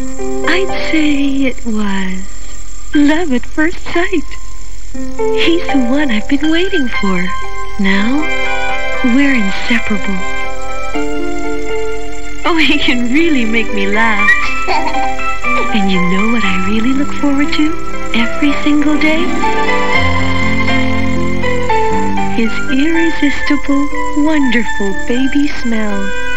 I'd say it was love at first sight. He's the one I've been waiting for. Now, we're inseparable. Oh, he can really make me laugh. And you know what I really look forward to every single day? His irresistible, wonderful baby smell.